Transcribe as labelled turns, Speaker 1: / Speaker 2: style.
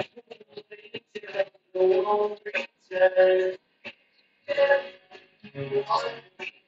Speaker 1: Thank you.